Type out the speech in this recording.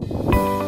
you